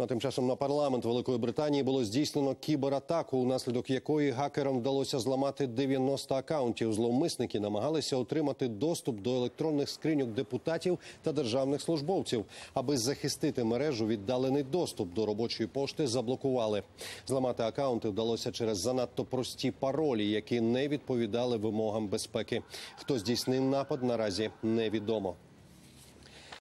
Ну а тим часом на парламент Великої Британії було здійснено кібератаку, унаслідок якої гакерам вдалося зламати 90 акаунтів. Зловмисники намагалися отримати доступ до електронних скриньок депутатів та державних службовців. Аби захистити мережу, віддалений доступ до робочої пошти заблокували. Зламати акаунти вдалося через занадто прості паролі, які не відповідали вимогам безпеки. Хто здійснив напад, наразі невідомо.